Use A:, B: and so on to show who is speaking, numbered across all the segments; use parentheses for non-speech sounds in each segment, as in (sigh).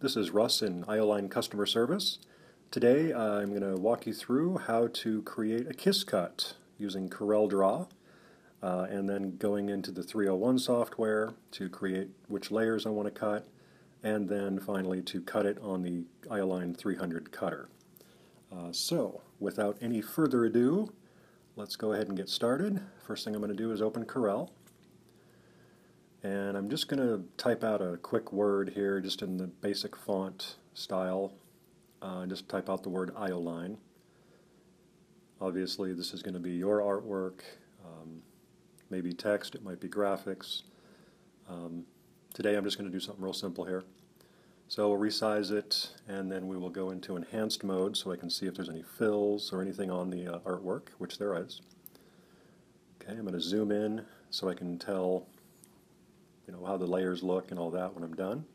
A: This is Russ in Ioline Customer Service. Today I'm going to walk you through how to create a kiss cut using Corel Draw uh, and then going into the 301 software to create which layers I want to cut and then finally to cut it on the Ioline 300 cutter. Uh, so without any further ado, let's go ahead and get started. First thing I'm going to do is open Corel. And I'm just going to type out a quick word here, just in the basic font style. Uh, just type out the word Ioline. Obviously, this is going to be your artwork, um, maybe text, it might be graphics. Um, today I'm just going to do something real simple here. So we'll resize it, and then we will go into enhanced mode so I can see if there's any fills or anything on the uh, artwork, which there is. Okay, I'm going to zoom in so I can tell you know, how the layers look and all that when I'm done.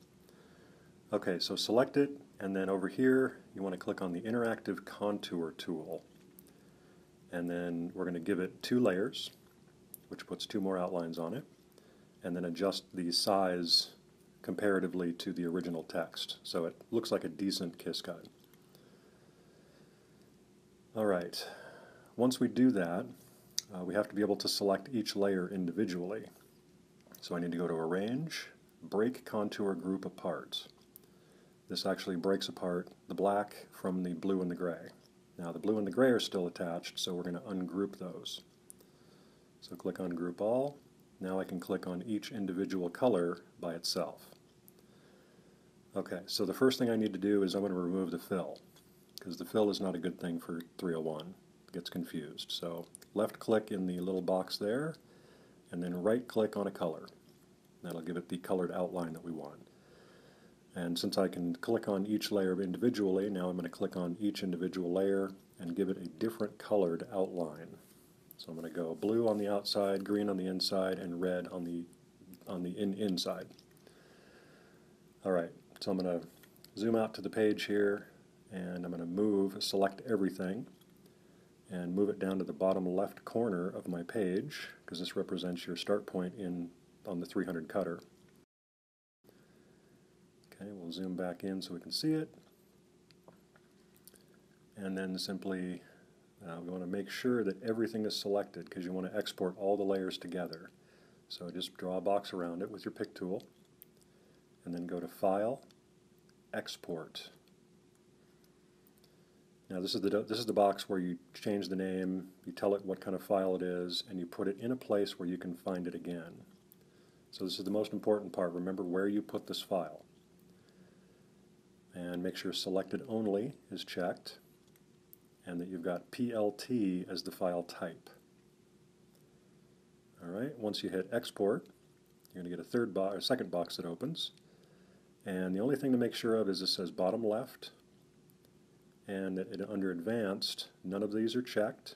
A: Okay, so select it, and then over here you want to click on the Interactive Contour tool. And then we're going to give it two layers, which puts two more outlines on it, and then adjust the size comparatively to the original text. So it looks like a decent kiss cut. All right, once we do that, uh, we have to be able to select each layer individually. So I need to go to Arrange, Break Contour Group Apart. This actually breaks apart the black from the blue and the gray. Now the blue and the gray are still attached, so we're going to ungroup those. So click on Group All. Now I can click on each individual color by itself. Okay, so the first thing I need to do is I'm going to remove the fill, because the fill is not a good thing for 301. It gets confused. So left click in the little box there, and then right click on a color. That'll give it the colored outline that we want. And since I can click on each layer individually, now I'm going to click on each individual layer and give it a different colored outline. So I'm going to go blue on the outside, green on the inside, and red on the on the in inside. All right, so I'm going to zoom out to the page here, and I'm going to move, select everything, and move it down to the bottom left corner of my page because this represents your start point in on the 300 cutter. Okay, we'll zoom back in so we can see it. And then simply uh, we want to make sure that everything is selected because you want to export all the layers together. So just draw a box around it with your pick tool and then go to File, Export. Now this is the this is the box where you change the name, you tell it what kind of file it is, and you put it in a place where you can find it again. So this is the most important part. Remember where you put this file. And make sure selected only is checked and that you've got PLT as the file type. Alright, once you hit export, you're going to get a third box, or second box that opens. And the only thing to make sure of is it says bottom left, and under advanced, none of these are checked.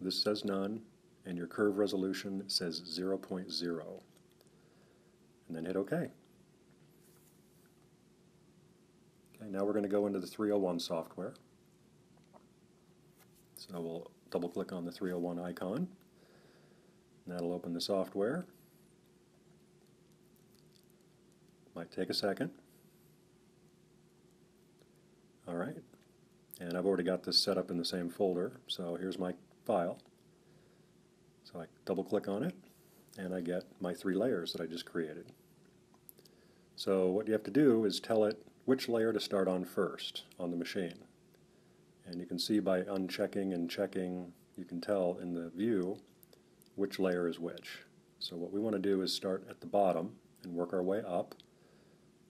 A: This says none, and your curve resolution says 0.0. And then hit OK. Okay, now we're going to go into the 301 software. So we'll double click on the 301 icon. That'll open the software. Might take a second. All right, and I've already got this set up in the same folder, so here's my file. So I double click on it, and I get my three layers that I just created. So what you have to do is tell it which layer to start on first on the machine. And you can see by unchecking and checking, you can tell in the view which layer is which. So what we want to do is start at the bottom and work our way up.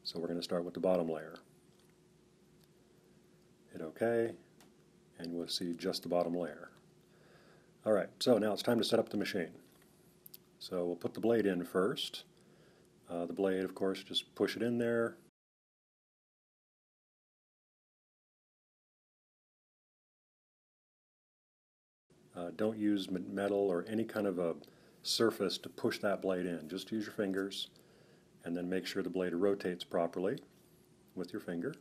A: So we're going to start with the bottom layer hit OK, and we'll see just the bottom layer. Alright, so now it's time to set up the machine. So we'll put the blade in first. Uh, the blade, of course, just push it in there. Uh, don't use metal or any kind of a surface to push that blade in. Just use your fingers and then make sure the blade rotates properly with your finger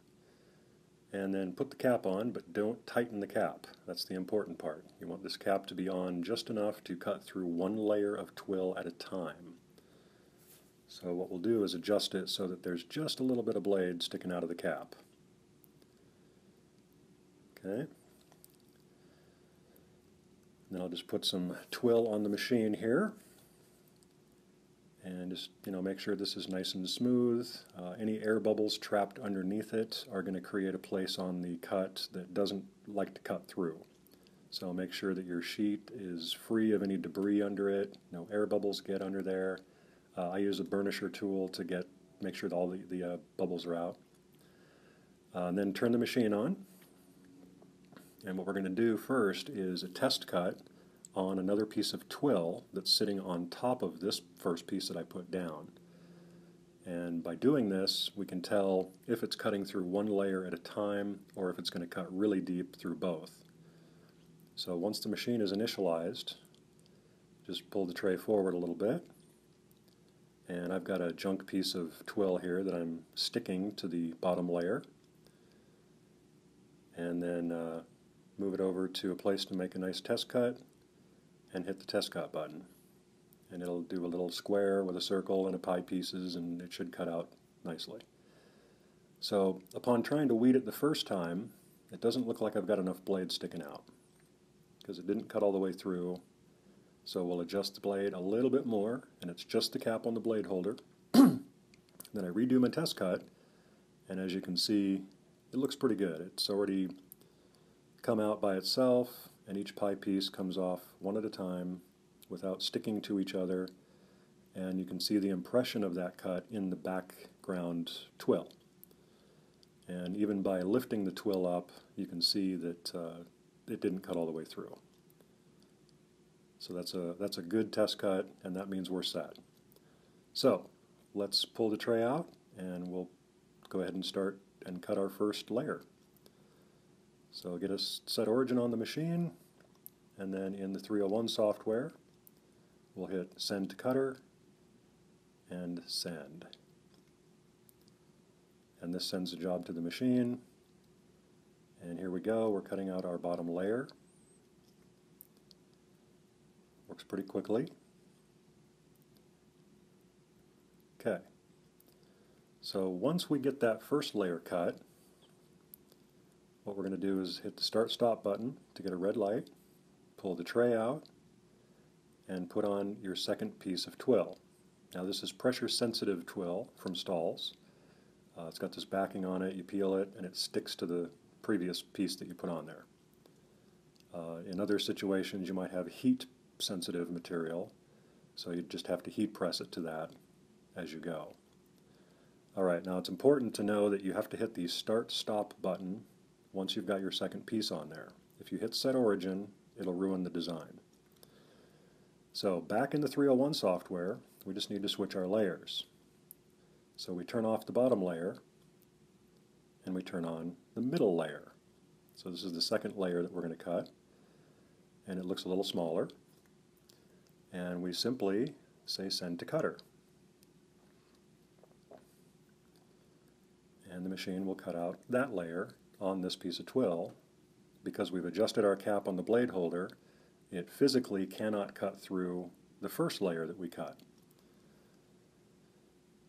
A: and then put the cap on, but don't tighten the cap. That's the important part. You want this cap to be on just enough to cut through one layer of twill at a time. So what we'll do is adjust it so that there's just a little bit of blade sticking out of the cap. Okay. Then I'll just put some twill on the machine here and just you know make sure this is nice and smooth. Uh, any air bubbles trapped underneath it are going to create a place on the cut that doesn't like to cut through. So make sure that your sheet is free of any debris under it, no air bubbles get under there. Uh, I use a burnisher tool to get make sure that all the, the uh, bubbles are out. Uh, and then turn the machine on. And what we're going to do first is a test cut on another piece of twill that's sitting on top of this first piece that I put down. And by doing this, we can tell if it's cutting through one layer at a time or if it's going to cut really deep through both. So once the machine is initialized, just pull the tray forward a little bit. And I've got a junk piece of twill here that I'm sticking to the bottom layer. And then uh, move it over to a place to make a nice test cut and hit the test cut button. And it'll do a little square with a circle and a pie pieces and it should cut out nicely. So upon trying to weed it the first time, it doesn't look like I've got enough blade sticking out because it didn't cut all the way through. So we'll adjust the blade a little bit more and it's just the cap on the blade holder. (clears throat) then I redo my test cut and as you can see it looks pretty good. It's already come out by itself and each pie piece comes off one at a time without sticking to each other and you can see the impression of that cut in the background twill. And even by lifting the twill up, you can see that uh, it didn't cut all the way through. So that's a, that's a good test cut, and that means we're set. So let's pull the tray out, and we'll go ahead and start and cut our first layer. So i get a set origin on the machine, and then in the 301 software, we'll hit send to cutter and send. And this sends the job to the machine. And here we go, we're cutting out our bottom layer. Works pretty quickly. Okay. So once we get that first layer cut, what we're going to do is hit the start stop button to get a red light, pull the tray out, and put on your second piece of twill. Now this is pressure sensitive twill from Stahls. Uh, it's got this backing on it, you peel it, and it sticks to the previous piece that you put on there. Uh, in other situations you might have heat sensitive material, so you just have to heat press it to that as you go. Alright, now it's important to know that you have to hit the start stop button once you've got your second piece on there. If you hit set origin, it'll ruin the design. So back in the 301 software, we just need to switch our layers. So we turn off the bottom layer, and we turn on the middle layer. So this is the second layer that we're going to cut, and it looks a little smaller. And we simply say send to cutter. And the machine will cut out that layer on this piece of twill, because we've adjusted our cap on the blade holder, it physically cannot cut through the first layer that we cut.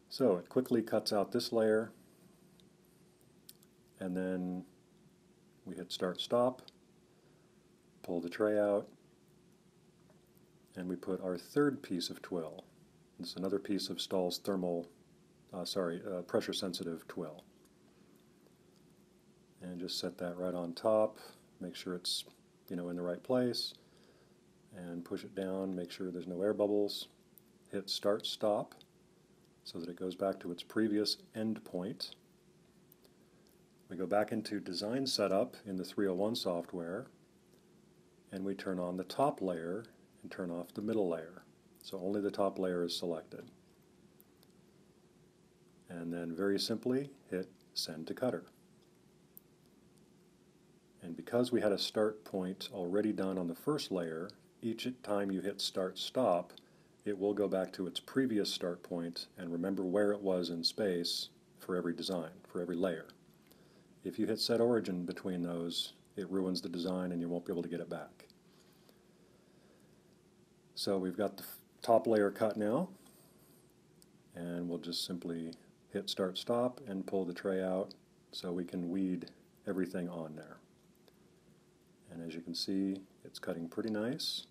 A: So it quickly cuts out this layer, and then we hit start stop, pull the tray out, and we put our third piece of twill. This is another piece of Stahl's thermal, uh, sorry, uh, pressure sensitive twill and just set that right on top make sure it's you know in the right place and push it down make sure there's no air bubbles hit start stop so that it goes back to its previous end point we go back into design setup in the 301 software and we turn on the top layer and turn off the middle layer. So only the top layer is selected. And then very simply hit send to cutter and because we had a start point already done on the first layer, each time you hit start stop, it will go back to its previous start point and remember where it was in space for every design, for every layer. If you hit set origin between those, it ruins the design and you won't be able to get it back. So we've got the top layer cut now, And we'll just simply hit start stop and pull the tray out so we can weed everything on there. And as you can see, it's cutting pretty nice.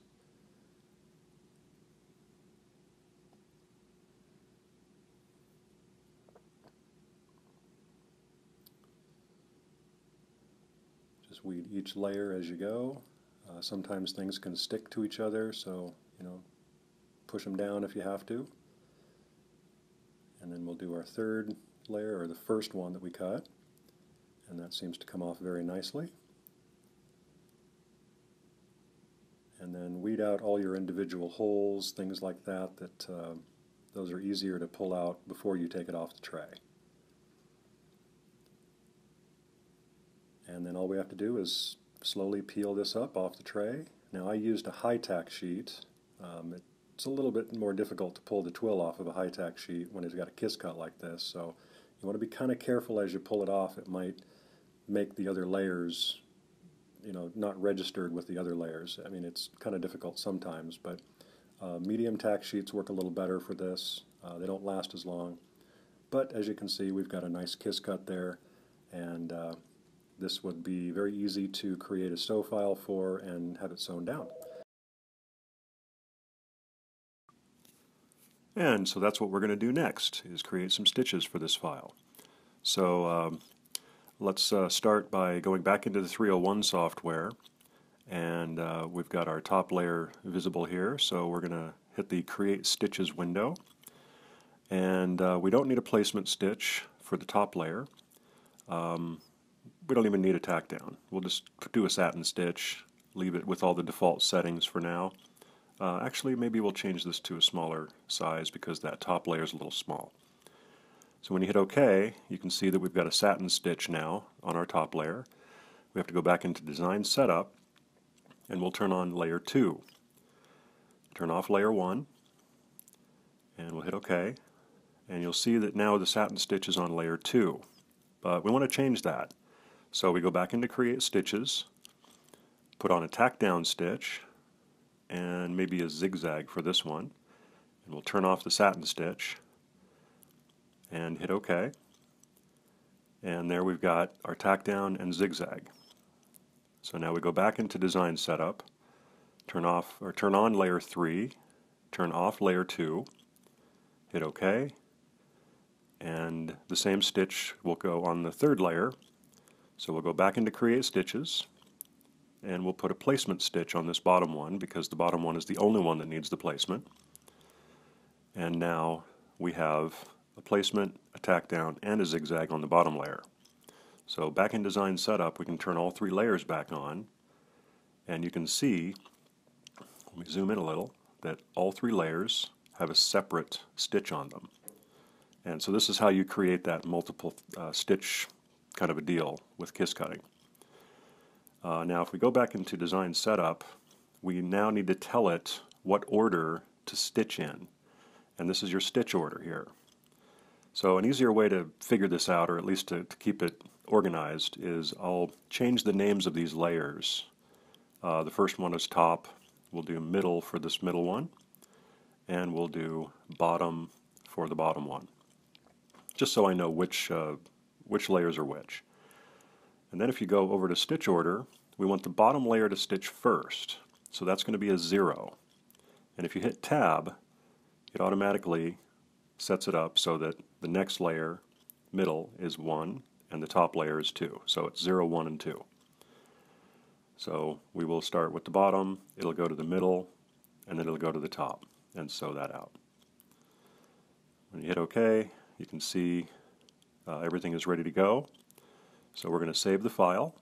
A: Just weed each layer as you go. Uh, sometimes things can stick to each other, so, you know, push them down if you have to. And then we'll do our third layer, or the first one that we cut. And that seems to come off very nicely. And then weed out all your individual holes, things like that, that uh, those are easier to pull out before you take it off the tray. And then all we have to do is slowly peel this up off the tray. Now I used a high-tack sheet. Um, it's a little bit more difficult to pull the twill off of a high-tack sheet when it's got a kiss cut like this, so you want to be kind of careful as you pull it off. It might make the other layers, you know, not registered with the other layers. I mean, it's kind of difficult sometimes, but uh, medium tack sheets work a little better for this. Uh, they don't last as long. But as you can see, we've got a nice kiss cut there, and uh, this would be very easy to create a sew file for and have it sewn down. And so that's what we're going to do next, is create some stitches for this file. So um, let's uh, start by going back into the 301 software. And uh, we've got our top layer visible here, so we're going to hit the Create Stitches window. And uh, we don't need a placement stitch for the top layer. Um, we don't even need a tack down. We'll just do a satin stitch, leave it with all the default settings for now. Uh, actually, maybe we'll change this to a smaller size because that top layer is a little small. So when you hit OK, you can see that we've got a satin stitch now on our top layer. We have to go back into Design Setup, and we'll turn on Layer 2. Turn off Layer 1, and we'll hit OK. And you'll see that now the satin stitch is on Layer 2. But we want to change that. So we go back into Create Stitches, put on a tack down stitch, and maybe a zigzag for this one. And we'll turn off the satin stitch and hit OK. And there we've got our tack down and zigzag. So now we go back into Design Setup, turn off or turn on Layer 3, turn off Layer 2, hit OK, and the same stitch will go on the third layer so we'll go back into Create Stitches, and we'll put a placement stitch on this bottom one because the bottom one is the only one that needs the placement. And now we have a placement, a tack down, and a zigzag on the bottom layer. So back in Design Setup, we can turn all three layers back on, and you can see, let me zoom in a little, that all three layers have a separate stitch on them. And so this is how you create that multiple uh, stitch kind of a deal with kiss cutting. Uh, now if we go back into design setup, we now need to tell it what order to stitch in. And this is your stitch order here. So an easier way to figure this out, or at least to, to keep it organized, is I'll change the names of these layers. Uh, the first one is top, we'll do middle for this middle one, and we'll do bottom for the bottom one. Just so I know which uh, which layers are which. And then if you go over to stitch order, we want the bottom layer to stitch first. So that's going to be a zero. And if you hit tab, it automatically sets it up so that the next layer, middle, is 1 and the top layer is 2. So it's 0, 1, and 2. So we will start with the bottom, it'll go to the middle, and then it'll go to the top and sew that out. When you hit OK, you can see uh, everything is ready to go. So we're going to save the file,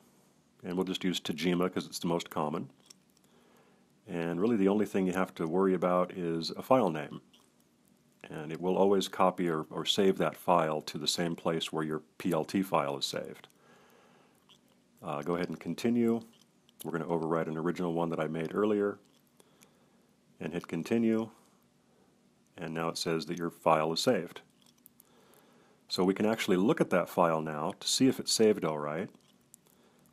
A: and we'll just use Tajima because it's the most common. And really the only thing you have to worry about is a file name. And it will always copy or, or save that file to the same place where your PLT file is saved. Uh, go ahead and continue. We're going to overwrite an original one that I made earlier and hit continue. And now it says that your file is saved. So we can actually look at that file now to see if it's saved all right.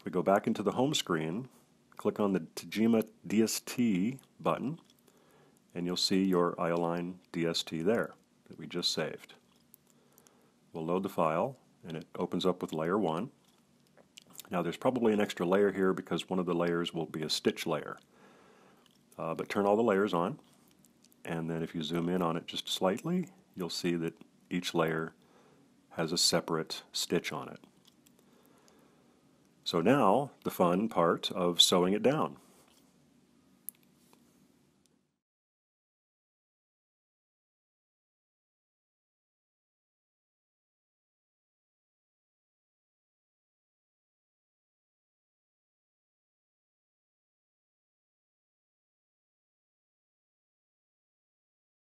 A: We go back into the home screen, click on the Tajima DST button, and you'll see your Ioline DST there. that we just saved. We'll load the file and it opens up with layer 1. Now there's probably an extra layer here because one of the layers will be a stitch layer. Uh, but turn all the layers on and then if you zoom in on it just slightly you'll see that each layer has a separate stitch on it. So now the fun part of sewing it down.